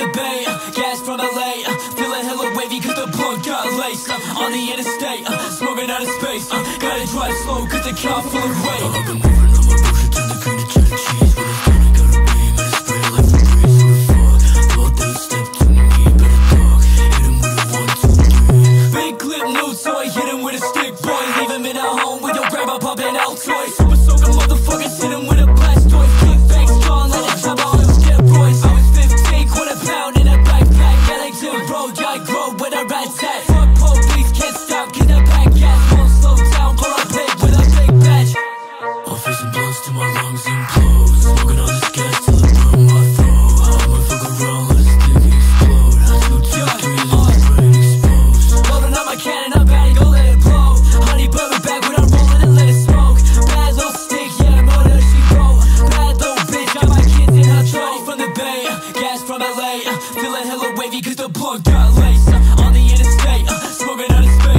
the bay, gas from LA, feeling hella wavy cause the blunt got laced On the interstate, uh, smoking out of space, uh, gotta drive slow cause the car full of weight. I been moving my to the and cheese. Gotta be the breeze So fuck, thought they stepped to me, better talk. Hit with one, two, three. Big clip, with a stick, boy, I'm LA, feeling hella wavy cause the blunt got laced On the interstate, smoking out of space